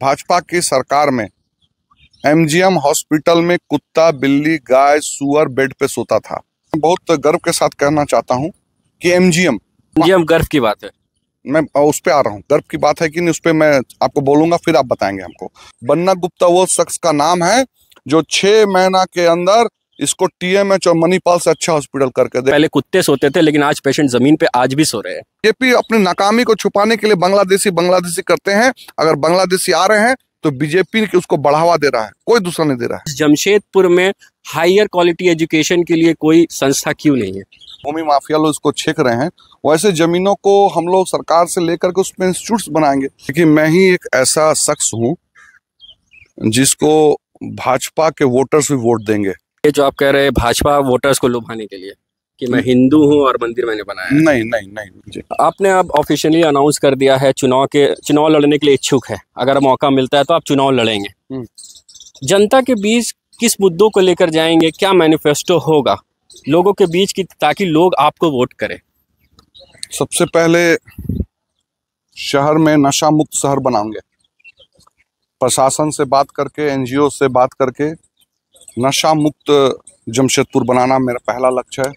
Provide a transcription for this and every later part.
भाजपा की सरकार में एमजीएम हॉस्पिटल में कुत्ता बिल्ली गाय सुअर बेड पे सोता था। बहुत गर्व के साथ कहना चाहता हूँ कि एमजीएम एमजीएम गर्व की बात है। मैं उस पर आ रहा हूँ। गर्व की बात है कि नहीं उस पर मैं आपको बोलूँगा फिर आप बताएँगे हमको। बन्ना गुप्ता वो शख्स का नाम है जो छह महीना के अंदर इसको टीएमएच और मणिपाल से अच्छा हॉस्पिटल करके दे। पहले कुत्ते सोते थे लेकिन आज पेशेंट ज़मीन पे आज भी सो रहे हैं। बीजेपी अपनी नाकामी को छुपाने के लिए बांग्लादेशी बांग्लादेशी करते हैं। अगर बांग्लादेशी आ रहे हैं तो बीजेपी उसको बढ़ावा दे रहा है कोई दूसरा नहीं दे रहा है। जमशेदपुर में हायर क्वालिटी एजुकेशन के लिए कोई संस्था क्यों नहीं है? भूमि माफिया लोग इसको छेक रहे हैं। वैसे जमीनों को हम लोग सरकार से लेकर के उसमें इंस्टीट्यूट बनाएँगे। क्योंकि मैं ही एक ऐसा शख्स हूँ जिसको भाजपा के वोटर्स भी वोट देंगे। ये जो आप कह रहे हैं भाजपा वोटर्स को लुभाने के लिए कि मैं हिंदू हूँ और मंदिर मैंने बनाया है। नहीं नहीं नहीं जी आपने अब ऑफिशियली अनाउंस कर दिया है चुनाव के चुनाव लड़ने के लिए इच्छुक है। अगर मौका मिलता है तो आप चुनाव लड़ेंगे। हम्म। जनता के बीच किस मुद्दों को लेकर जाएँगे क्या मैनिफेस्टो होगा? लोगों के बीच की ताकि लोग आपको वोट करें। सबसे पहले शहर में नशा मुक्त शहर बनाएँगे प्रशासन से बात करके एनजीओ से बात करके नशा मुक्त जमशेदपुर बनाना मेरा पहला लक्ष्य है।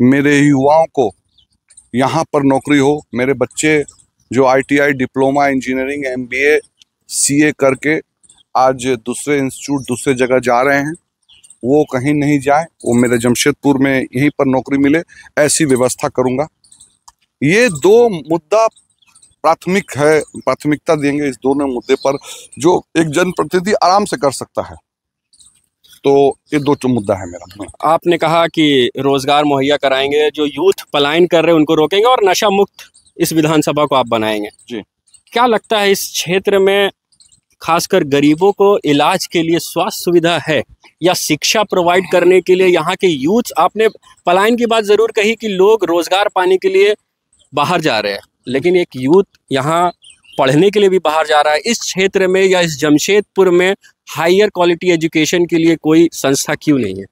मेरे युवाओं को यहाँ पर नौकरी हो, मेरे बच्चे जो ITI diploma engineering MBA CA करके आज दूसरे इंस्टीट्यूट दूसरे जगह जा रहे हैं। वो कहीं नहीं जाए, वो मेरे जमशेदपुर में यहीं पर नौकरी मिले, ऐसी व्यवस्था करूँगा। ये दो मुद्दा प्राथमिक है, प्राथमिकता देंगे इस दोनों मुद्दे पर, जो एक जनप्रतिनिधि आराम से कर सकता है। तो ये दो मुद्दा है मेरा। आपने कहा कि रोज़गार मुहैया कराएँगे जो यूथ पलायन कर रहे हैं उनको रोकेंगे और नशा मुक्त इस विधानसभा को आप बनाएँगे। जी। क्या लगता है इस क्षेत्र में खासकर गरीबों को इलाज के लिए स्वास्थ्य सुविधा है या शिक्षा प्रोवाइड करने के लिए यहाँ के यूथ? आपने पलायन की बात ज़रूर कही कि लोग रोज़गार पाने के लिए बाहर जा रहे हैं लेकिन एक यूथ यहाँ पढ़ने के लिए भी बाहर जा रहा है। इस क्षेत्र में या इस जमशेदपुर में हायर क्वालिटी एजुकेशन के लिए कोई संस्था क्यों नहीं है?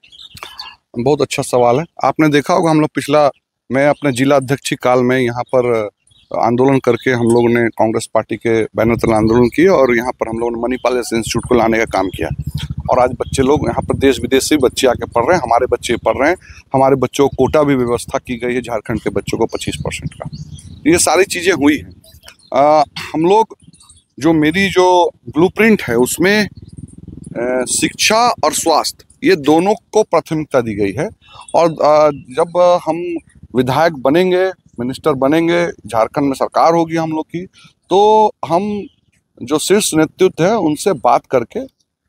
बहुत अच्छा सवाल है। आपने देखा होगा, हम लोग पिछला, मैं अपने जिला अध्यक्ष काल में यहाँ पर आंदोलन करके हम लोगों ने कांग्रेस पार्टी के बैनर तले आंदोलन किए और यहाँ पर हम लोगों ने मणिपाल इंस्टीट्यूट को लाने का काम किया। और आज बच्चे लोग यहाँ पर देश विदेश से बच्चे आके पढ़ रहे हैं, हमारे बच्चे पढ़ रहे हैं, हमारे बच्चों को कोटा भी व्यवस्था की गई है झारखंड के बच्चों को पच्चीस परसेंट का। ये सारी चीज़ें हुई हैं। हम लोग, जो मेरी जो ब्लूप्रिंट है, उसमें शिक्षा और स्वास्थ्य, ये दोनों को प्राथमिकता दी गई है। और जब हम विधायक बनेंगे, मिनिस्टर बनेंगे, झारखंड में सरकार होगी हम लोग की तो हम जो शीर्ष नेतृत्व है, उनसे बात करके,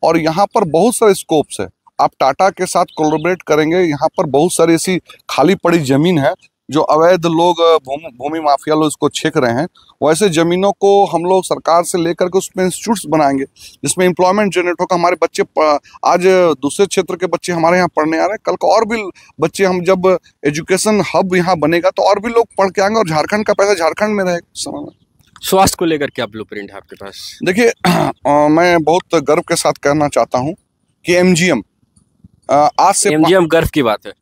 और यहाँ पर बहुत सारे स्कोप्स है। आप टाटा के साथ कोलोबरेट करेंगे, यहाँ पर बहुत सारी ऐसी खाली पड़ी ज़मीन है जो अवैध लोग भूमि माफिया लोग इसको छेक रहे हैं वैसे जमीनों को हम लोग सरकार से लेकर के उसमें इंस्टीट्यूट्स बनाएँगे जिसमें एम्प्लॉयमेंट जनरेट होगा हमारे बच्चे आज दूसरे क्षेत्र के बच्चे हमारे यहाँ पढ़ने आ रहे हैं कल को और भी बच्चे हम जब एजुकेशन हब यहाँ बनेगा तो और भी लोग पढ़ के आएँगे और झारखंड का पैसा झारखंड में रहेगा समय में। स्वास्थ्य को लेकर क्या ब्लू प्रिंट है आपके पास? देखिए मैं बहुत गर्व के साथ कहना चाहता हूँ कि एमजीएम आज से एमजीएम गर्व की बात है।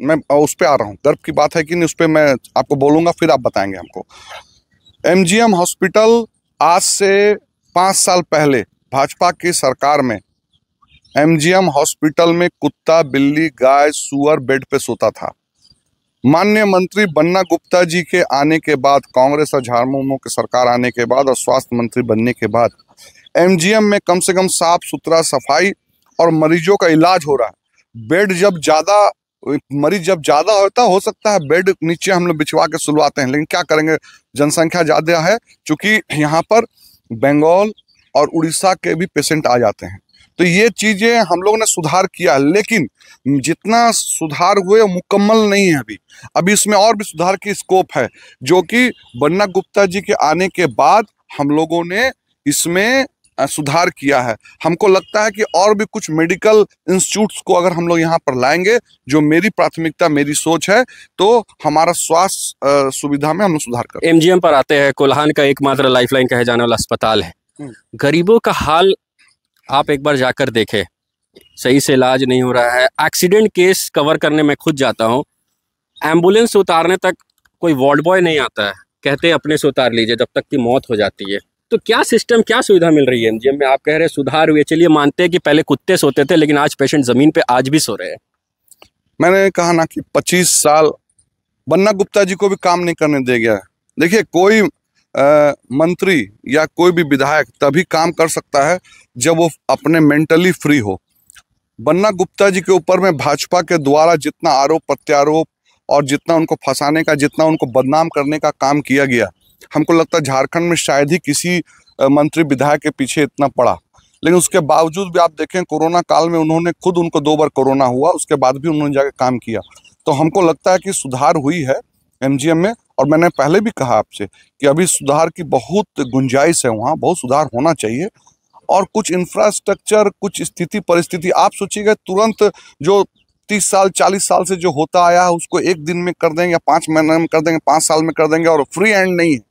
मैं उस पर आ रहा हूँ। गर्व की बात है कि नहीं, उस पर मैं आपको बोलूँगा, फिर आप बताएँगे हमको। एमजीएम हॉस्पिटल आज से पाँच साल पहले भाजपा की सरकार में एमजीएम हॉस्पिटल में कुत्ता, बिल्ली, गाय, सुअर बेड पे सोता था। माननीय मंत्री बन्ना गुप्ता जी के आने के बाद, कांग्रेस और झारमोमो की सरकार आने के बाद और स्वास्थ्य मंत्री बनने के बाद एमजीएम में कम से कम साफ़ सुथरा, सफ़ाई और मरीजों का इलाज हो रहा है। बेड जब ज़्यादा मरीज़ जब ज़्यादा होता, हो सकता है बेड नीचे हम लोग बिछवा के सुलवाते हैं, लेकिन क्या करेंगे? जनसंख्या ज़्यादा है, चूँकि यहाँ पर बंगाल और उड़ीसा के भी पेशेंट आ जाते हैं। तो ये चीज़ें हम लोगों ने सुधार किया है, लेकिन जितना सुधार हुए मुकम्मल नहीं है अभी। अभी इसमें और भी सुधार की स्कोप है, जो कि बन्ना गुप्ता जी के आने के बाद हम लोगों ने इसमें सुधार किया है। हमको लगता है कि और भी कुछ मेडिकल इंस्टीट्यूट्स को अगर हम लोग यहाँ पर लाएँगे जो मेरी प्राथमिकता मेरी सोच है तो हमारा स्वास्थ्य सुविधा में हम लोग सुधार कर एमजीएम पर आते हैं। कोल्हान का एकमात्र लाइफलाइन कहे जाने वाला अस्पताल है। हम्म। गरीबों का हाल आप एक बार जाकर देखें। सही से इलाज नहीं हो रहा है। एक्सीडेंट केस कवर करने में खुद जाता हूँ। एंबुलेंस उतारने तक कोई वार्ड बॉय नहीं आता है। कहते अपने से उतार लीजिए जब तक की मौत हो जाती है। तो क्या सिस्टम क्या सुविधा मिल रही है? एमजीएम में आप कह रहे हैं सुधार हुए। चलिए मानते हैं कि पहले कुत्ते सोते थे लेकिन आज पेशेंट ज़मीन पे आज भी सो रहे हैं। मैंने कहा ना कि 25 साल बन्ना गुप्ता जी को भी काम नहीं करने दे गया देखिए कोई आ, मंत्री या कोई भी विधायक तभी काम कर सकता है जब वो अपने मेंटली फ्री हो। बन्ना गुप्ता जी के ऊपर में भाजपा के द्वारा जितना आरोप प्रत्यारोप और जितना उनको फंसाने का जितना उनको बदनाम करने का काम किया गया हमको लगता है झारखंड में शायद ही किसी मंत्री विधायक के पीछे इतना पड़ा। लेकिन उसके बावजूद भी आप देखें, कोरोना काल में उन्होंने खुद उनको दो बार कोरोना हुआ, उसके बाद भी उन्होंने जाकर काम किया। तो हमको लगता है कि सुधार हुई है एमजीएम में, और मैंने पहले भी कहा आपसे कि अभी सुधार की बहुत गुंजाइश है वहाँ, बहुत सुधार होना चाहिए। और कुछ इंफ्रास्ट्रक्चर कुछ स्थिति, परिस्थिति, आप सोचिएगा, तुरंत जो तीस साल, चालीस साल से जो होता आया है, उसको एक दिन में कर देंगे या पाँच महीने में कर देंगे, पाँच साल में कर देंगे, और फ्री एंड नहीं है।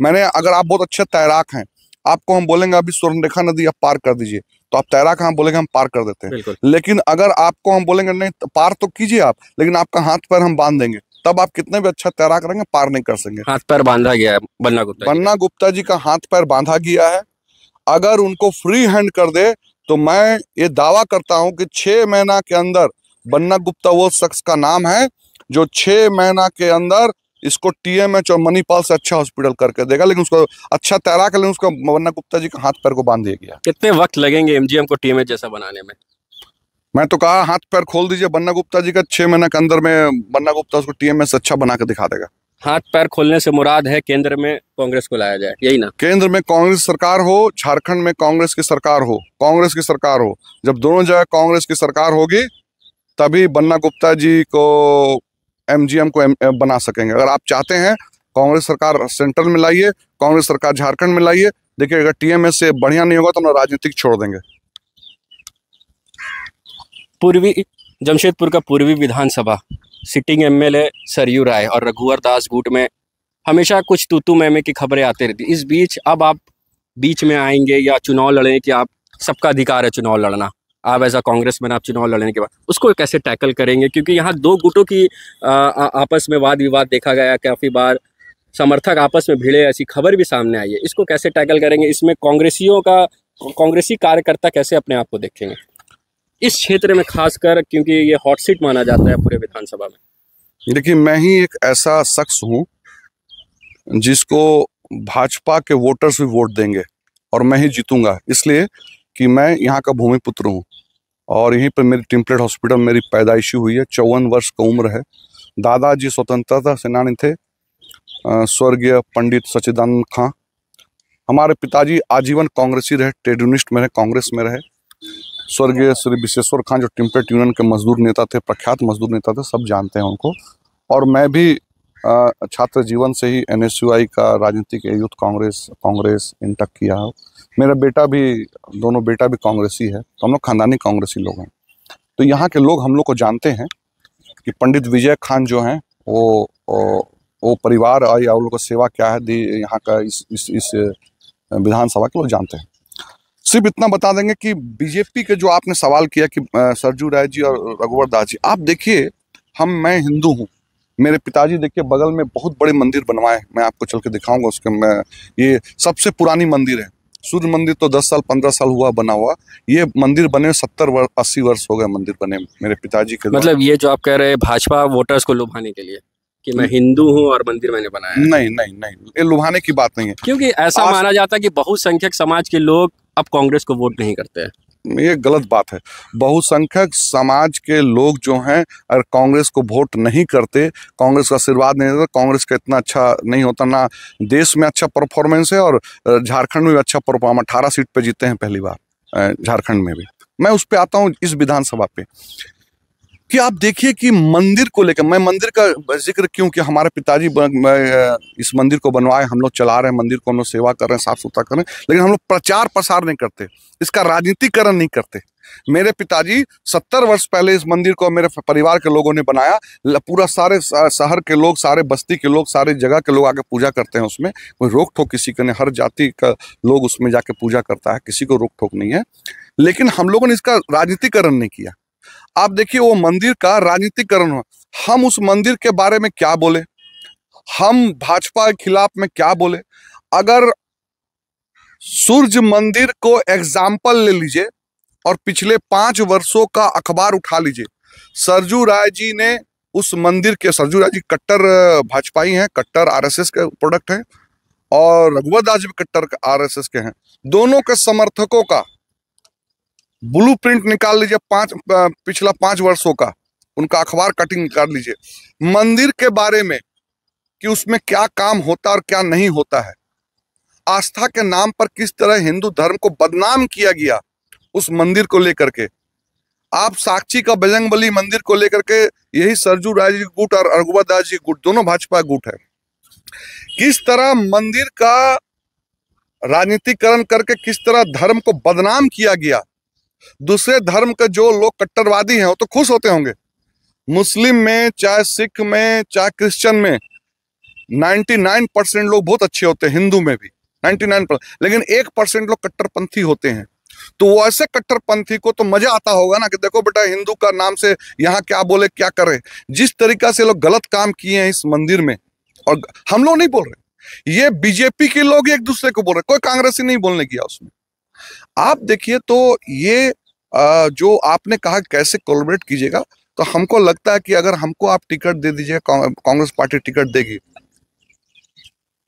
मैंने अगर आप बहुत अच्छे तैराक हैं आपको हम बोलेंगे अभी स्वर्णरेखा नदी आप पार कर दीजिए। तो आप तैराक हम बोलेंगे हम पार कर देते हैं। लेकिन अगर आपको हम बोलेंगे नहीं तो पार तो कीजिए आप लेकिन आपका हाथ पैर हम बाँध देंगे। तब आप कितने भी अच्छा तैराक रहेंगे पार नहीं कर सकेंगे। हाथ पैर बांधा गया है बन्ना गुप्ता। बन्ना गुप्ता जी का हाथ पैर बांधा गया है। अगर उनको फ्री हैंड कर दे तो मैं ये दावा करता हूँ कि छह महीना के अंदर बन्ना गुप्ता वो शख्स का नाम है जो छह महीना के अंदर इसको टीएमएच और मणिपाल से अच्छा हॉस्पिटल करके देगा लेकिन उसको अच्छा तैराक लेकिन उसको बन्ना गुप्ता जी का हाथ पैर को बाँध दिया गया। कितने वक्त लगेंगे एमजीएम को टीएमएच जैसा बनाने में? मैं तो कहा हाथ पैर खोल दीजिए बन्ना गुप्ता जी का छह महीने के अंदर में बन्ना गुप्ता उसको टीएमएस अच्छा बना के दिखा देगा। हाथ पैर खोलने से मुराद है केंद्र में कांग्रेस को लाया जाए यही ना? केंद्र में कांग्रेस सरकार हो झारखंड में कांग्रेस की सरकार हो कांग्रेस की सरकार हो जब दोनों जगह कांग्रेस की सरकार होगी तभी बन्ना गुप्ता जी को एमजीएम को बना सकेंगे। अगर आप चाहते हैं, कांग्रेस सरकार सेंट्रल में लाइए, कांग्रेस सरकार झारखंड में लाइए, देखिए अगर टीएमएस से बढ़िया नहीं होगा तो हम राजनीतिक छोड़ देंगे। पूर्वी, जमशेदपुर का पूर्वी विधानसभा, सिटिंग एमएलए सरयू राय और रघुवर दास गुट में हमेशा कुछ तूतू मैमे की खबरें आती रहती। इस बीच अब आप बीच में आएँगे या चुनाव लड़ें कि आप, सबका अधिकार है चुनाव लड़ना। आप एज अ कांग्रेस मैन आप चुनाव लड़ने के बाद उसको कैसे टैकल करेंगे? क्योंकि यहाँ दो गुटों की आ, आ, आपस में वाद विवाद देखा गया काफ़ी बार। समर्थक आपस में भिड़े ऐसी खबर भी सामने आई है। इसको कैसे टैकल करेंगे? इसमें कांग्रेसियों का कांग्रेसी कार्यकर्ता कैसे अपने आप को देखेंगे? इस क्षेत्र में खासकर क्योंकि ये हॉट सीट माना जाता है पूरे विधानसभा में। देखिए मैं ही एक ऐसा शख्स हूँ जिसको भाजपा के वोटर्स भी वोट देंगे और मैं ही जीतूँगा। इसलिए कि मैं यहाँ का भूमिपुत्र हूँ। और यहीं पर मेरी टिम्पलेट हॉस्पिटल मेरी पैदाइशी हुई है। चौवन वर्ष का उम्र है। दादाजी स्वतंत्रता सेनानी थे। स्वर्गीय पंडित सच्चिदानंद खां। हमारे पिताजी आजीवन कांग्रेसी रहे ट्रेड यूनिस्ट में रहे, कांग्रेस में रहे। स्वर्गीय श्री विश्वेश्वर खां जो टिम्पलेट यूनियन के मजदूर नेता थे, प्रख्यात मजदूर नेता थे, सब जानते हैं उनको। और मैं भी छात्र जीवन से ही एन का राजनीतिक यूथ कांग्रेस कांग्रेस इंटक किया। है मेरा बेटा भी दोनों बेटा भी कांग्रेसी है तो हम लोग खानदानी कांग्रेसी लोग हैं तो यहाँ के लोग हम लोग को जानते हैं कि पंडित विजय खान जो हैं वो वो, परिवार या उन लोग का सेवा क्या है दी यहाँ का इस इस इस विधानसभा के लोग जानते हैं सिर्फ़ इतना बता देंगे कि बीजेपी के जो आपने सवाल किया कि सरजू राय जी और रघुवर दास जी आप देखिए हम मैं हिंदू हूँ मेरे पिताजी देखिए बगल में बहुत बड़े मंदिर बनवाए। मैं आपको चल के दिखाऊँगा उसके मैं ये सबसे पुरानी मंदिर है सूर्य मंदिर तो दस साल पंद्रह साल हुआ बना हुआ। ये मंदिर बने सत्तर वर्ष अस्सी वर्ष हो गए मंदिर बने मेरे पिताजी के मतलब ये जो आप कह रहे हैं भाजपा वोटर्स को लुभाने के लिए कि मैं हिंदू हूँ और मंदिर मैंने बनाया नहीं नहीं नहीं ये लुभाने की बात नहीं है। क्योंकि ऐसा माना जाता है कि बहुसंख्यक समाज के लोग अब कांग्रेस को वोट नहीं करते हैं। ये गलत बात है। बहुसंख्यक समाज के लोग जो हैं, अगर कांग्रेस को वोट नहीं करते, कांग्रेस का आशीर्वाद नहीं देता, कांग्रेस का इतना अच्छा नहीं होता, ना देश में अच्छा परफॉर्मेंस है और झारखंड में अच्छा परफॉर्म अठारह सीट पर जीते हैं पहली बार झारखंड में भी। मैं उस पर आता हूँ इस विधानसभा पे। कि आप देखिए कि मंदिर को लेकर, मैं मंदिर का ज़िक्र क्यों कि हमारे पिताजी इस मंदिर को बनवाए, हम लोग चला रहे हैं, मंदिर को हम लोग सेवा कर रहे हैं साफ़ सुथरा कर रहे हैं, लेकिन हम लोग प्रचार प्रसार नहीं करते, इसका राजनीतिकरण नहीं करते। मेरे पिताजी सत्तर वर्ष पहले इस मंदिर को मेरे परिवार के लोगों ने बनाया पूरा सारे शहर के लोग, सारे बस्ती के लोग, सारे जगह के लोग आके पूजा करते हैं उसमें। कोई रोक ठोक किसी का नहीं, हर जाति का लोग उसमें जाके पूजा करता है, किसी को रोक ठोक नहीं है। लेकिन हम लोगों ने इसका राजनीतिकरण नहीं किया। आप देखिए वो मंदिर का राजनीतिकरण हुआ। हम उस मंदिर के बारे में क्या बोले? हम भाजपा के खिलाफ में क्या बोले? अगर सूर्य मंदिर को एग्ज़ाम्पल ले लीजिए और पिछले पाँच वर्षों का अखबार उठा लीजिए, सरजू राय जी ने उस मंदिर के, सरजू राय जी कट्टर, भाजपाई हैं, कट्टर आरएसएस के प्रोडक्ट हैं और रघुवर दास जी भी कट्टर आरएसएस के हैं। दोनों के समर्थकों का ब्लू प्रिंट निकाल लीजिए पाँच पिछला पाँच वर्षों का। उनका अखबार कटिंग निकाल लीजिए। मंदिर के बारे में कि उसमें क्या काम होता और क्या नहीं होता है। आस्था के नाम पर किस तरह हिंदू धर्म को बदनाम किया गया उस मंदिर को लेकर के। आप साक्षी का बजरंग बली मंदिर को लेकर के यही सरजू राय जी गुट और रघुवर दास जी गुट, दोनों भाजपा गुट है। किस तरह मंदिर का राजनीतिकरण करके किस तरह धर्म को बदनाम किया गया दूसरे धर्म के जो लोग कट्टरवादी हैं, वो तो खुश होते होंगे। मुस्लिम में, चाहे सिख में, चाहे क्रिश्चियन में 99 परसेंट लोग बहुत अच्छे होते हैं, हिंदू में भी 99 परसेंट लेकिन एक परसेंट लोग कट्टरपंथी होते हैं। तो वो ऐसे कट्टरपंथी को तो मज़ा आता होगा ना कि देखो बेटा, हिंदू का नाम से यहाँ क्या बोले, क्या करे। जिस तरीका से लोग गलत काम किए हैं इस मंदिर में, और हम लोग नहीं बोल रहे। ये बीजेपी के लोग एक दूसरे को बोल रहे कोई कांग्रेसी नहीं बोलने किया उसमें। आप देखिए तो ये जो आपने कहा कैसे कोलबरेट कीजिएगा तो हमको लगता है कि अगर हमको आप टिकट दे दीजिए कांग्रेस पार्टी टिकट देगी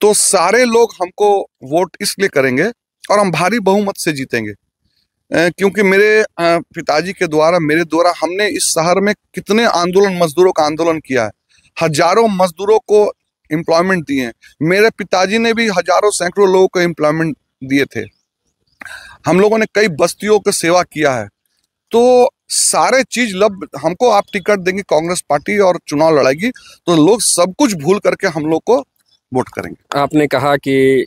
तो सारे लोग हमको वोट इसलिए करेंगे और हम भारी बहुमत से जीतेंगे। क्योंकि मेरे पिताजी के द्वारा, मेरे द्वारा हमने इस शहर में कितने आंदोलन, मजदूरों का आंदोलन किया है। हज़ारों मजदूरों को एम्प्लॉयमेंट दिए मेरे पिताजी ने भी हज़ारों सैकड़ों लोगों को एम्प्लॉयमेंट दिए थे। हम लोगों ने कई बस्तियों का सेवा किया है। तो सारे चीज़ लब, हमको आप टिकट देंगे, कांग्रेस पार्टी और चुनाव लड़ाएगी तो लोग सब कुछ भूल करके हम लोग को वोट करेंगे। आपने कहा कि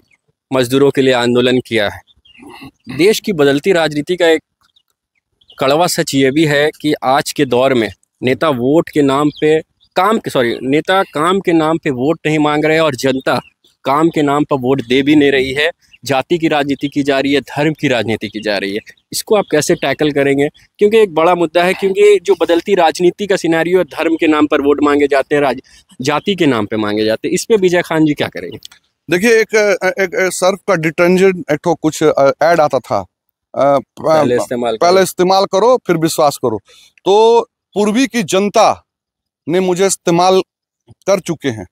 मजदूरों के लिए आंदोलन किया है। देश की बदलती राजनीति का एक कड़वा सच ये भी है कि आज के दौर में नेता वोट के नाम पे काम के सॉरी नेता काम के नाम पे वोट नहीं मांग रहे और जनता काम के नाम पर वोट दे भी नहीं रही है। जाति की राजनीति की जा रही है धर्म की राजनीति की जा रही है। इसको आप कैसे टैकल करेंगे? क्योंकि एक बड़ा मुद्दा है क्योंकि जो बदलती राजनीति का सिनेरियो है धर्म के नाम पर वोट मांगे जाते हैं राज जाति के नाम पे मांगे जाते हैं। इस पर विजय खान जी क्या करेंगे? देखिए एक एक, एक सर्फ का डिटर्जेंट एक ठो कुछ ऐड आता था। पहले इस्तेमाल पहले इस्तेमाल करो फिर विश्वास करो। तो पूर्वी की जनता ने मुझे इस्तेमाल कर चुके हैं।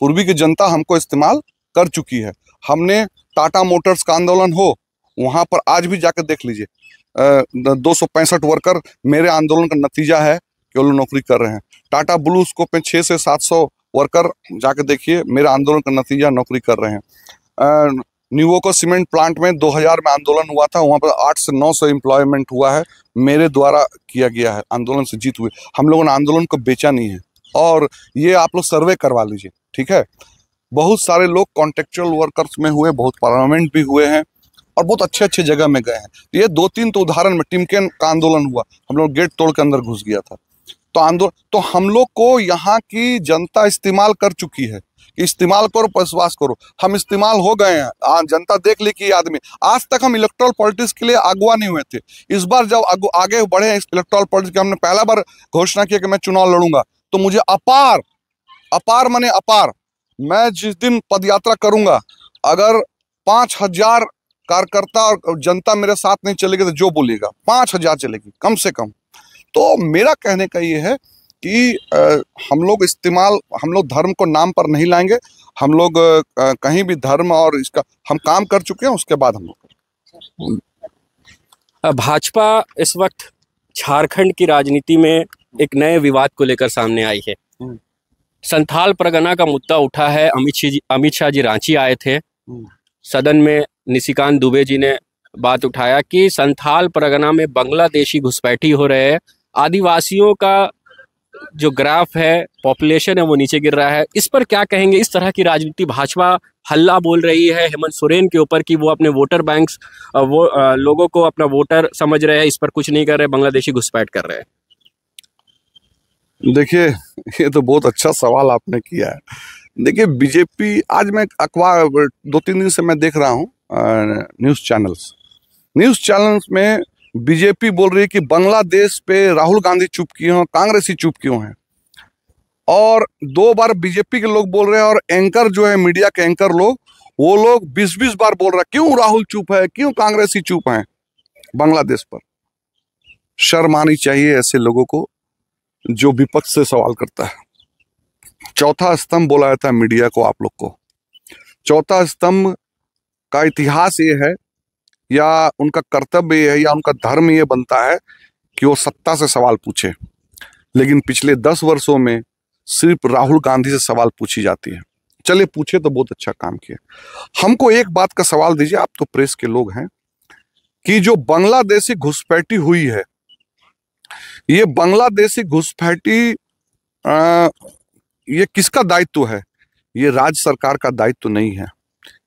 पूर्वी की जनता हमको इस्तेमाल कर चुकी है। हमने टाटा मोटर्स का आंदोलन हो, वहाँ पर आज भी जाकर देख लीजिए। दो सौ पैंसठ वर्कर मेरे आंदोलन का नतीजा है कि वो लोग नौकरी कर रहे हैं। टाटा ब्लू स्कोप में छः से सात सौ वर्कर जाके देखिए, मेरे आंदोलन का नतीजा नौकरी कर रहे हैं। न्यूवोको सीमेंट प्लांट में 2000 में आंदोलन हुआ था, वहाँ पर 8 से 900 एम्प्लॉयमेंट हुआ है, मेरे द्वारा किया गया है, आंदोलन से जीत हुए। हम लोगों ने आंदोलन को बेचा नहीं है। और ये आप लोग सर्वे करवा लीजिए, ठीक है? बहुत सारे लोग कॉन्ट्रेक्चुअल वर्कर्स में हुए, बहुत पार्लियामेंट भी हुए हैं और बहुत अच्छे अच्छे जगह में गए हैं। तो ये दो तीन तो उदाहरण में टिमकेन का आंदोलन हुआ, हम लोग गेट तोड़ के अंदर घुस गया था। तो आंदोलन तो हम लोग को यहाँ की जनता इस्तेमाल कर चुकी है इस्तेमाल करो विश्वास करो। हम इस्तेमाल हो गए हैं। जनता देख ली कि आदमी, आज तक हम इलेक्ट्रल पॉलिटिक्स के लिए अगुआ नहीं हुए थे। इस बार जब आगे बढ़े इलेक्ट्रल पॉलिटिक्स के, हमने पहला बार घोषणा किया कि मैं चुनाव लड़ूँगा। तो मुझे अपार अपार मने अपार। मैं जिस दिन पदयात्रा करूँगा अगर पाँच हज़ार कार्यकर्ता और जनता मेरे साथ नहीं चलेगी तो जो बोलेगा? पाँच हज़ार चलेगी कम से कम। तो मेरा कहने का ये है कि अ, हम लोग इस्तेमाल हम लोग धर्म को नाम पर नहीं लाएँगे। हम लोग अ, कहीं भी धर्म और इसका हम काम कर चुके हैं उसके बाद हम लोग भाजपा इस वक्त झारखंड की राजनीति में एक नए विवाद को लेकर सामने आई है। संथाल परगना का मुद्दा उठा है। अमित शाह जी अमित शाह जी रांची आए थे। हम्म। सदन में निशिकांत दुबे जी ने बात उठाया कि संथाल परगना में बांग्लादेशी घुसपैठी हो रहे हैं। आदिवासियों का जो ग्राफ है पॉपुलेशन है वो नीचे गिर रहा है। इस पर क्या कहेंगे? इस तरह की राजनीति भाजपा हल्ला बोल रही है हेमंत सोरेन के ऊपर कि वो अपने वोटर बैंक्स वो लोगों को अपना वोटर समझ रहे हैं इस पर कुछ नहीं कर रहे बांग्लादेशी घुसपैठ कर रहे हैं। देखिए, ये तो बहुत अच्छा सवाल आपने किया है। देखिए बीजेपी आज मैं अखबार दो तीन दिन से मैं देख रहा हूँ न्यूज़ चैनल्स। न्यूज़ चैनल्स में बीजेपी बोल रही है कि बांग्लादेश पे राहुल गांधी चुप किए कांग्रेस ही चुप क्यों हैं? और दो बार बीजेपी के लोग बोल रहे हैं और एंकर जो है, मीडिया के एंकर लोग, वो लोग बीस बीस बार बोल रहे हैं, क्यों राहुल चुप है? क्यों कांग्रेस ही चुप है? बांग्लादेश पर। शर्म आनी चाहिए ऐसे लोगों को। जो विपक्ष से सवाल करता है। चौथा स्तंभ बोला जाता है मीडिया को आप लोग को। चौथा स्तंभ का इतिहास ये है, या उनका कर्तव्य ये है, या उनका धर्म ये बनता है कि वो सत्ता से सवाल पूछे। लेकिन पिछले दस वर्षों में सिर्फ़ राहुल गांधी से सवाल पूछी जाती है। चले पूछे तो बहुत अच्छा काम किया। हमको एक बात का सवाल दीजिए, आप तो प्रेस के लोग हैं, कि जो बांग्लादेशी घुसपैठी हुई है ये बांग्लादेशी घुसपैठी ये किसका दायित्व है? ये राज्य सरकार का दायित्व नहीं है।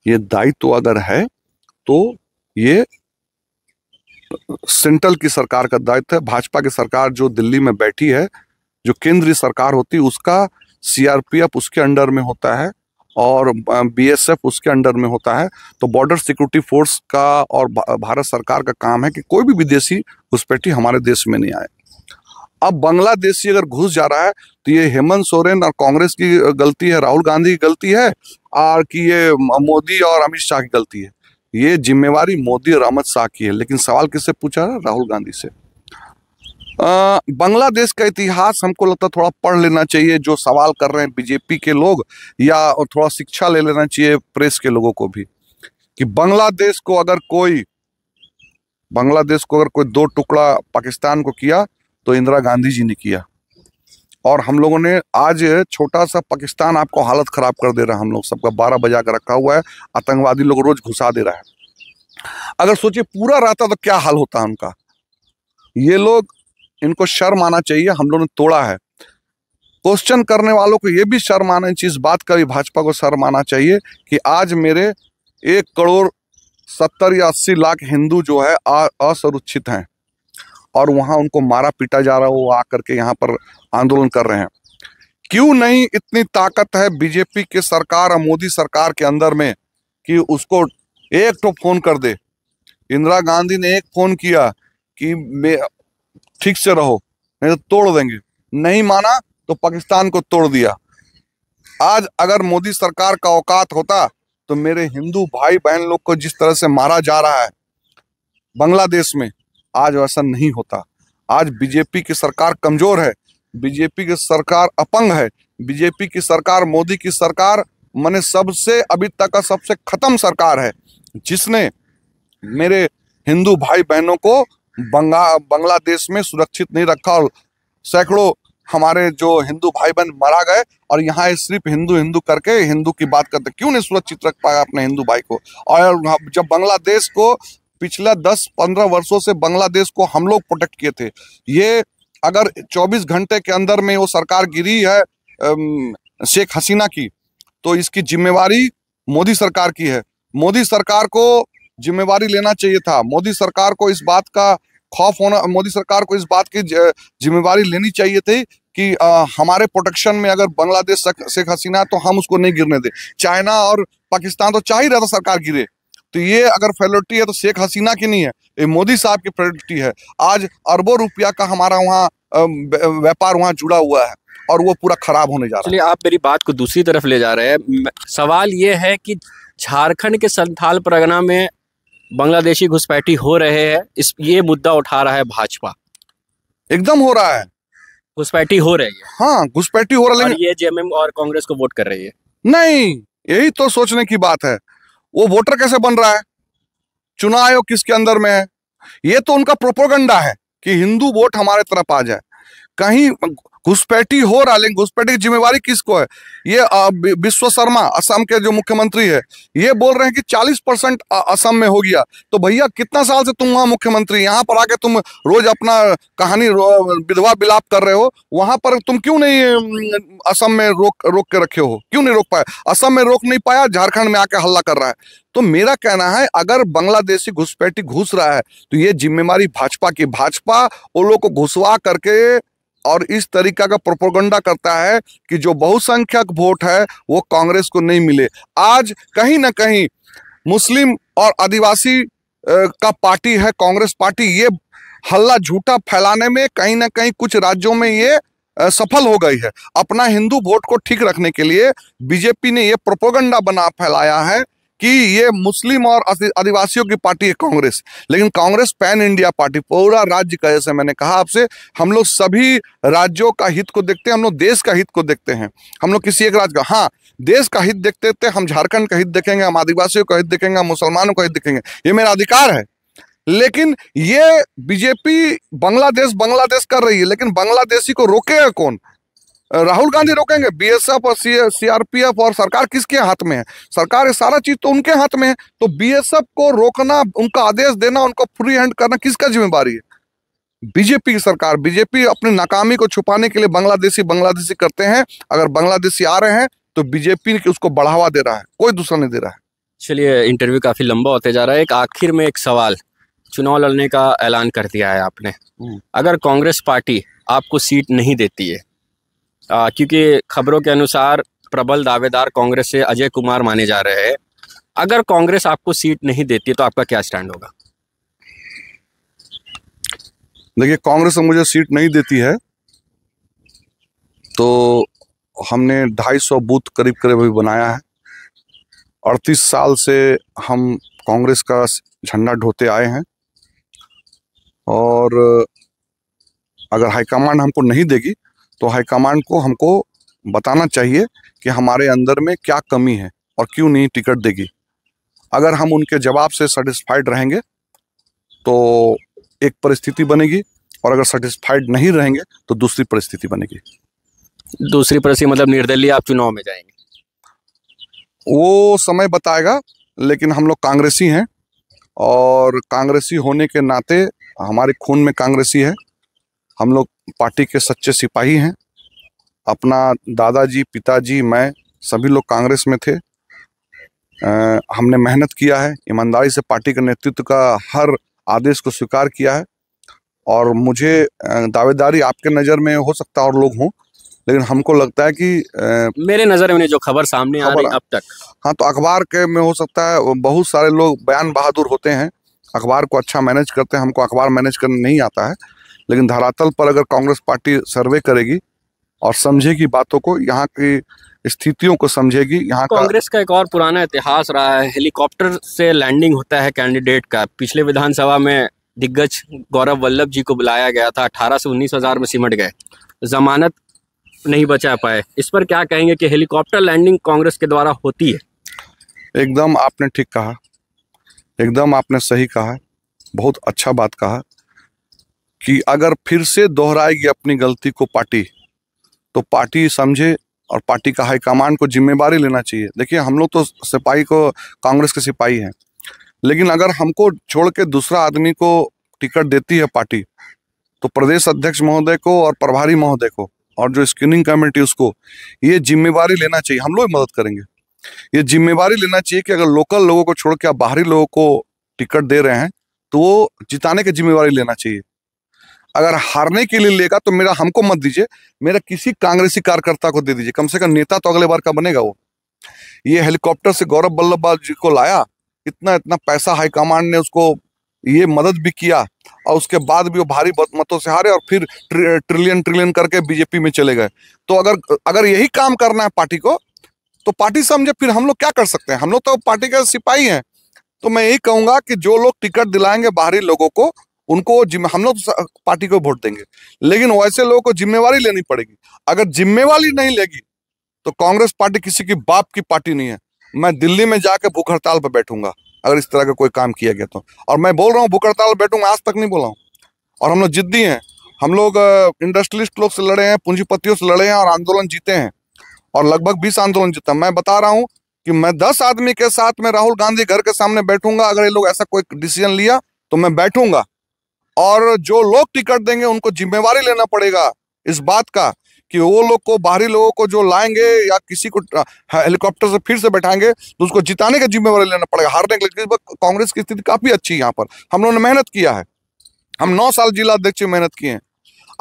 ये दायित्व अगर है तो ये सेंट्रल की सरकार का दायित्व है। भाजपा की सरकार जो दिल्ली में बैठी है, जो केंद्रीय सरकार होती है, उसका सीआरपीएफ उसके अंडर में होता है। और बीएसएफ उसके अंडर में होता है। तो बॉर्डर सिक्योरिटी फोर्स का और भारत सरकार का काम है कि कोई भी विदेशी घुसपैठी हमारे देश में नहीं आए। अब बांग्लादेशी अगर घुस जा रहा है तो ये हेमंत सोरेन और कांग्रेस की गलती है, राहुल गांधी की गलती है, और कि ये मोदी और अमित शाह की गलती है। ये जिम्मेवारी मोदी और अमित शाह की है, लेकिन सवाल किससे पूछा राहुल गांधी से। बांग्लादेश का इतिहास हमको लगता थोड़ा पढ़ लेना चाहिए, जो सवाल कर रहे हैं बीजेपी के लोग, या थोड़ा शिक्षा ले लेना चाहिए प्रेस के लोगों को भी। कि बांग्लादेश को अगर कोई, बांग्लादेश को अगर कोई दो टुकड़ा पाकिस्तान को किया तो इंदिरा गांधी जी ने किया। और हम लोगों ने आज छोटा सा पाकिस्तान आपको हालत खराब कर दे रहा है, हम लोग सबका बारह बजा कर रखा हुआ है, आतंकवादी लोग रोज घुसा दे रहा है। अगर सोचिए पूरा रहता तो क्या हाल होता उनका। ये लोग इनको शर्म आना चाहिए, हम लोगों ने तोड़ा है। क्वेश्चन करने वालों को ये भी शर्म आना चाहिए, इस बात का भी भाजपा को शर्म आना चाहिए कि आज मेरे एक करोड़ सत्तर या अस्सी लाख हिंदू जो है असुरक्षित हैं और वहाँ उनको मारा पीटा जा रहा है, वो आकर के यहाँ पर आंदोलन कर रहे हैं। क्यों नहीं इतनी ताकत है बीजेपी के सरकार और मोदी सरकार के अंदर में कि उसको एक तो फ़ोन कर दे? इंदिरा गांधी ने एक फ़ोन किया कि ठीक से रहो, नहीं तो तोड़ देंगे। नहीं माना तो पाकिस्तान को तोड़ दिया। आज अगर मोदी सरकार का औकात होता तो मेरे हिंदू भाई बहन लोग को जिस तरह से मारा जा रहा है, बांग्लादेश में, आज वैसा नहीं होता। आज बीजेपी की सरकार कमज़ोर है, बीजेपी की सरकार अपंग है, बीजेपी की सरकार, मोदी की सरकार, मैंने सबसे अभी तक का सबसे खत्म सरकार है, जिसने मेरे हिंदू भाई बहनों को बंगा, बांग्लादेश में सुरक्षित नहीं रखा और सैकड़ों हमारे जो हिंदू भाई बहन मारा गए और यहाँ सिर्फ़ हिंदू हिंदू करके हिंदू की बात करते क्यों नहीं सुरक्षित रख पाया अपने हिंदू भाई को? और जब बांग्लादेश को पिछला दस पंद्रह वर्षों से बांग्लादेश को हम लोग प्रोटेक्ट किए थे, ये अगर 24 घंटे के अंदर में वो सरकार गिरी है शेख हसीना की तो इसकी जिम्मेवारी मोदी सरकार की है। मोदी सरकार को जिम्मेवारी लेना चाहिए था। मोदी सरकार को इस बात का खौफ होना मोदी सरकार को इस बात की जिम्मेवारी लेनी चाहिए थी कि आ, हमारे प्रोटेक्शन में अगर बांग्लादेश शेख हसीना है तो हम उसको नहीं गिरने दे। चाइना और पाकिस्तान तो चाह ही रहा था सरकार गिरे। तो ये अगर फेलोरिटी है तो शेख हसीना की नहीं है ये मोदी साहब की फेलोरिटी है। आज अरबों रुपया का हमारा वहाँ व्यापार वहाँ जुड़ा हुआ है और वो पूरा खराब होने जा रहा है। चलिए आप मेरी बात को दूसरी तरफ़ ले जा रहे हैं। सवाल ये है कि झारखंड के संथाल परगना में बांग्लादेशी घुसपैठी हो रहे हैं इस ये मुद्दा उठा रहा है भाजपा। एकदम हो रहा है। घुसपैठी हो रही है। हाँ घुसपैठी हो रहा है ये जेएमएम और कांग्रेस को वोट कर रही है। नहीं यही तो सोचने की बात है। वो वोटर कैसे बन रहा है? चुनाव आयोग किसके अंदर में है? ये तो उनका प्रोपोगंडा है कि हिंदू वोट हमारे तरफ़ आ जाए। कहीं घुसपैठी हो रहा लेकिन घुसपैठी की जिम्मेवारी किसको है? ये विश्व शर्मा, असम के जो मुख्यमंत्री है, ये बोल रहे हैं कि 40 परसेंट असम में हो गया। तो भैया, कितना साल से तुम वहाँ मुख्यमंत्री यहाँ पर आके तुम रोज अपना कहानी विधवा विलाप कर रहे हो। वहाँ पर तुम क्यों नहीं असम में रोक रोक के रखे हो? क्यों नहीं रोक पाए? असम में रोक नहीं पाया, झारखंड में आके हल्ला कर रहा है। तो मेरा कहना है, अगर बांग्लादेशी घुसपैठी घुस रहा है तो ये जिम्मेवारी भाजपा की भाजपा लोग को घुसवा करके और इस तरीका का प्रोपोगंडा करता है कि जो बहुसंख्यक वोट है, वो कांग्रेस को नहीं मिले। आज कहीं ना कहीं मुस्लिम और आदिवासी का पार्टी है, कांग्रेस पार्टी, ये हल्ला झूठा फैलाने में कहीं ना कहीं कुछ राज्यों में ये सफल हो गई है। अपना हिंदू वोट को ठीक रखने के लिए बीजेपी ने ये प्रोपोगंडा बना फैलाया है। कि ये मुस्लिम और आदिवासियों की पार्टी है कांग्रेस। लेकिन कांग्रेस पैन इंडिया पार्टी, पूरा राज्य का, जैसे मैंने कहा आपसे, हम लोग सभी राज्यों का हित को देखते हैं, हम लोग देश का हित को देखते हैं। हम लोग किसी एक राज्य का हाँ देश का हित देखते देखते हम झारखंड का हित देखेंगे, हम आदिवासियों का हित देखेंगे, हम मुसलमानों का हित देखेंगे, ये मेरा अधिकार है। लेकिन ये बीजेपी बांग्लादेश बांग्लादेश कर रही है, लेकिन बांग्लादेशी को रोकेगा कौन? राहुल गांधी रोकेंगे बीएसएफ और सीआरपीएफ और सरकार किसके हाथ में है? सरकार ये सारा चीज़ तो उनके हाथ में है तो बीएसएफ को रोकना उनका आदेश देना उनको फ्री हैंड करना किसका जिम्मेवारी है? बीजेपी की सरकार बीजेपी अपनी नाकामी को छुपाने के लिए बांग्लादेशी बांग्लादेशी करते हैं अगर बांग्लादेशी आ रहे हैं तो बीजेपी उसको बढ़ावा दे रहा है कोई दूसरा नहीं दे रहा है। चलिए इंटरव्यू काफ़ी लंबा होते जा रहा है एक आखिर में एक सवाल चुनाव लड़ने का ऐलान कर दिया है आपने। हम्म। अगर कांग्रेस पार्टी आपको सीट नहीं देती है क्योंकि खबरों के अनुसार प्रबल दावेदार कांग्रेस से अजय कुमार माने जा रहे हैं। अगर कांग्रेस आपको सीट नहीं देती तो आपका क्या स्टैंड होगा? देखिए, कांग्रेस मुझे सीट नहीं देती है तो हमने 250 बूथ करीब करीब अभी बनाया है। अड़तीस साल से हम कांग्रेस का झंडा ढोते आए हैं, और अगर हाईकमांड हमको नहीं देगी तो हाईकमांड को हमको बताना चाहिए कि हमारे अंदर में क्या कमी है और क्यों नहीं टिकट देगी। अगर हम उनके जवाब से सेटिस्फाइड रहेंगे तो एक परिस्थिति बनेगी और अगर सेटिस्फाइड नहीं रहेंगे तो दूसरी परिस्थिति बनेगी। दूसरी परिस्थिति मतलब निर्दलीय आप चुनाव में जाएँगे। वो समय बताएगा लेकिन हम लोग कांग्रेसी हैं और कांग्रेसी होने के नाते हमारे खून में कांग्रेसी है। हम लोग पार्टी के सच्चे सिपाही हैं। अपना दादाजी पिताजी मैं सभी लोग कांग्रेस में थे। अ, हमने मेहनत किया है ईमानदारी से पार्टी के नेतृत्व का हर आदेश को स्वीकार किया है। और मुझे दावेदारी आपके नज़र में हो सकता है और लोग हों लेकिन हमको लगता है कि अ, मेरे नज़र में जो खबर सामने आ रही अब तक। हाँ तो अखबार के में हो सकता है बहुत सारे लोग बयान बहादुर होते हैं। अखबार को अच्छा मैनेज करते हैं हमको अखबार मैनेज करना नहीं आता है। लेकिन धरातल पर अगर कांग्रेस पार्टी सर्वे करेगी और समझेगी बातों को यहाँ की स्थितियों को समझेगी यहाँ कांग्रेस का एक और पुराना इतिहास रहा है। हेलीकॉप्टर से लैंडिंग होता है कैंडिडेट का। पिछले विधानसभा में दिग्गज गौरव वल्लभ जी को बुलाया गया था। अठारह से उन्नीस हज़ार में सिमट गए। जमानत नहीं बचा पाए। इस पर क्या कहेंगे कि हेलीकॉप्टर लैंडिंग कांग्रेस के द्वारा होती है? एकदम आपने ठीक कहा। एकदम आपने सही कहा। बहुत अच्छा बात कहा। कि अगर फिर से दोहराएगी अपनी गलती को पार्टी तो पार्टी समझे और पार्टी का हाईकमान को जिम्मेवारी लेना चाहिए। देखिए, हम लोग तो सिपाही को, कांग्रेस के सिपाही हैं। लेकिन अगर हमको छोड़ के दूसरा आदमी को टिकट देती है पार्टी तो प्रदेश अध्यक्ष महोदय को और प्रभारी महोदय को और जो स्क्रीनिंग कमेटी उसको, ये जिम्मेवारी लेना चाहिए। हम लोग मदद करेंगे। ये जिम्मेवारी लेना चाहिए कि अगर लोकल लोगों को छोड़ के आप बाहरी लोगों को टिकट दे रहे हैं तो वो जिताने की जिम्मेवारी लेना चाहिए। अगर हारने के लिए लेगा तो मेरा हमको मत दीजिए, मेरा किसी कांग्रेसी कार्यकर्ता को दे दीजिए। कम से कम नेता तो अगले बार का बनेगा वो। ये हेलीकॉप्टर से गौरव वल्लभ जी को लाया, इतना इतना पैसा हाईकमांड ने उसको ये मदद भी किया और उसके बाद भी वो भारी मत- से हारे और फिर ट्रि- ट्रिलियन ट्रिलियन करके बीजेपी में चले गए। तो अगर अगर यही काम करना है पार्टी को तो पार्टी समझे, फिर हम लोग क्या कर सकते हैं? हम लोग तो पार्टी के सिपाही हैं। तो मैं यही कहूँगा कि जो लोग टिकट दिलाएँगे बाहरी लोगों को उनको हम लोग तो पार्टी को वोट देंगे। लेकिन वैसे लोगों को जिम्मेवारी लेनी पड़ेगी। अगर जिम्मेवारी नहीं लेगी तो कांग्रेस पार्टी किसी की बाप की पार्टी नहीं है। मैं दिल्ली में जाकर भूख हड़ताल पर बैठूँगा, अगर इस तरह का कोई काम किया गया तो। और मैं बोल रहा हूँ, भूख हड़ताल बैठूँगा, आज तक नहीं बोला हूँ। और हम लोग जिद्दी हैं। हम लोग इंडस्ट्रियलिस्ट लोग से लड़े हैं, पूंजीपतियों से लड़े हैं और आंदोलन जीते हैं। और लगभग बीस आंदोलन जीता मैं बता रहा हूँ कि मैं दस आदमी के साथ में राहुल गांधी घर के सामने बैठूँगा। अगर ये लोग ऐसा कोई डिसीज़न लिया तो मैं बैठूँगा। और जो लोग टिकट देंगे उनको जिम्मेवारी लेना पड़ेगा इस बात का कि वो लोग को, बाहरी लोगों को जो लाएँगे या किसी को हेलीकॉप्टर से फिर से बैठाएँगे तो उसको जिताने का जिम्मेवारी लेना पड़ेगा। हारने के लिए कांग्रेस की स्थिति काफ़ी अच्छी है यहाँ पर। हम लोगों ने मेहनत किया है। हम नौ साल जिला अध्यक्ष मेहनत किए हैं।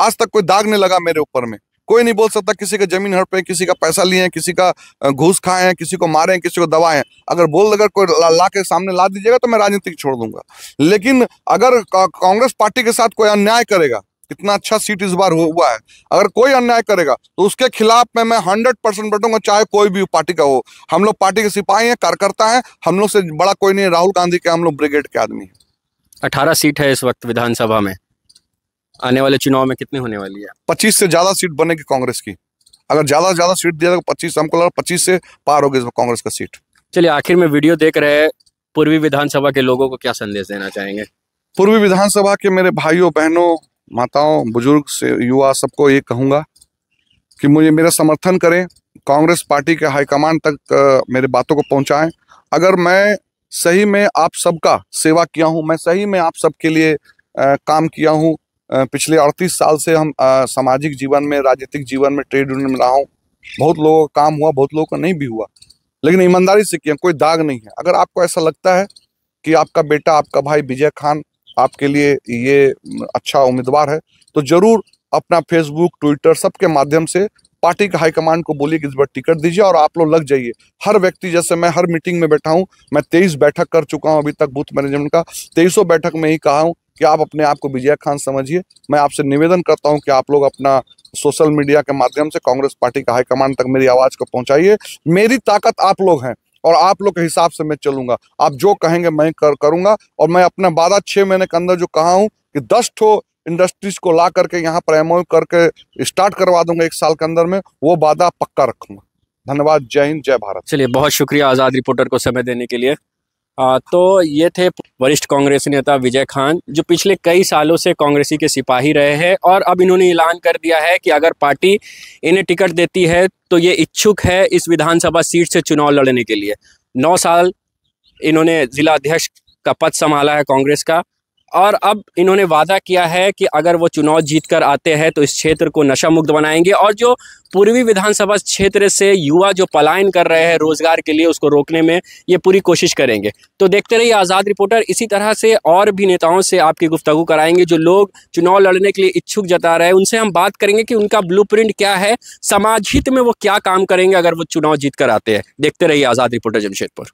आज तक कोई दाग नहीं लगा मेरे ऊपर में। कोई नहीं बोल सकता किसी का ज़मीन हड़पे किसी का पैसा लिए हैं किसी का घूस खाए हैं किसी को मारे हैं किसी को दबाए हैं। अगर बोल अगर कोई ला, ला के सामने ला दीजिएगा तो मैं राजनीति छोड़ दूँगा। लेकिन अगर कांग्रेस पार्टी के साथ कोई अन्याय करेगा इतना अच्छा सीट इस बार हुआ है अगर कोई अन्याय करेगा तो उसके खिलाफ में मैं हंड्रेड परसेंट बैठूँगा चाहे कोई भी पार्टी का हो। हम लोग पार्टी के सिपाही हैं कार्यकर्ता हैं हम लोग से बड़ा कोई नहीं राहुल गांधी के हम लोग ब्रिगेड के आदमी हैं। अठारह सीट है इस वक्त विधानसभा में। आने वाले चुनाव में कितनी होने वाली है? पच्चीस से ज़्यादा सीट बनेगी कांग्रेस की। अगर ज़्यादा से ज़्यादा सीट दिया तो पच्चीस हमको लगा पच्चीस से पार होगी कांग्रेस का सीट। चलिए आखिर में वीडियो देख रहे पूर्वी विधानसभा के लोगों को क्या संदेश देना चाहेंगे? पूर्वी विधानसभा के मेरे भाइयों बहनों माताओं बुज़ुर्ग से युवा सबको ये कहूँगा कि मुझे मेरा समर्थन करें कांग्रेस पार्टी के हाईकमान तक मेरे बातों को पहुंचाएँ। अगर मैं सही में आप सबका सेवा किया हूँ मैं सही में आप सबके लिए अ, काम किया हूँ पिछले अड़तीस साल से हम सामाजिक जीवन में, राजनीतिक जीवन में, ट्रेड यूनियन में रहा हूँ। बहुत लोगों का काम हुआ, बहुत लोगों का नहीं भी हुआ। लेकिन ईमानदारी से किया, कोई दाग नहीं है। अगर आपको ऐसा लगता है कि आपका बेटा, आपका भाई विजय खान आपके लिए ये अच्छा उम्मीदवार है तो ज़रूर अपना फेसबुक, ट्विटर सबके माध्यम से पार्टी के हाईकमांड को बोलिए कि इस बार टिकट दीजिए और आप लोग लग जाइए। हर व्यक्ति, जैसे मैं हर मीटिंग में बैठा हूँ, मैं तेईस बैठक कर चुका हूँ अभी तक बूथ मैनेजमेंट का, तेईसों बैठक में ही कहा हूँ कि आप अपने आप को विजय खान समझिए? मैं आपसे निवेदन करता हूँ कि आप लोग अपना सोशल मीडिया के माध्यम से कांग्रेस पार्टी का हाईकमान तक मेरी आवाज़ को पहुंचाइए। मेरी ताकत आप लोग हैं और आप लोग के हिसाब से मैं चलूँगा। आप जो कहेंगे मैं कर, करूँगा और मैं अपना वादा छह महीने के अंदर जो कहा हूँ कि दस ठो इंडस्ट्रीज़ को ला करके यहाँ पर एमओ करके स्टार्ट करवा दूँगा एक साल के अंदर में, वो वादा पक्का रखूँगा। धन्यवाद। जय हिंद, जय भारत। चलिए, बहुत शुक्रिया आज़ाद रिपोर्टर को समय देने के लिए। तो ये थे वरिष्ठ कांग्रेस नेता विजय खान, जो पिछले कई सालों से कांग्रेसी के सिपाही रहे हैं और अब इन्होंने ऐलान कर दिया है कि अगर पार्टी इन्हें टिकट देती है तो ये इच्छुक है इस विधानसभा सीट से चुनाव लड़ने के लिए। नौ साल इन्होंने जिला अध्यक्ष का पद संभाला है कांग्रेस का और अब इन्होंने वादा किया है कि अगर वो चुनाव जीत कर आते हैं तो इस क्षेत्र को नशा मुक्त बनाएँगे और जो पूर्वी विधानसभा क्षेत्र से युवा जो पलायन कर रहे हैं रोज़गार के लिए उसको रोकने में ये पूरी कोशिश करेंगे। तो देखते रहिए आज़ाद रिपोर्टर, इसी तरह से और भी नेताओं से आपकी गुफ्तगू कराएँगे जो लोग चुनाव लड़ने के लिए इच्छुक जता रहे हैं। उनसे हम बात करेंगे कि उनका ब्लू क्या है, समाज हित में वो क्या काम करेंगे अगर वो चुनाव जीत कर आते हैं। देखते रहिए आज़ाद रिपोर्टर जमशेदपुर।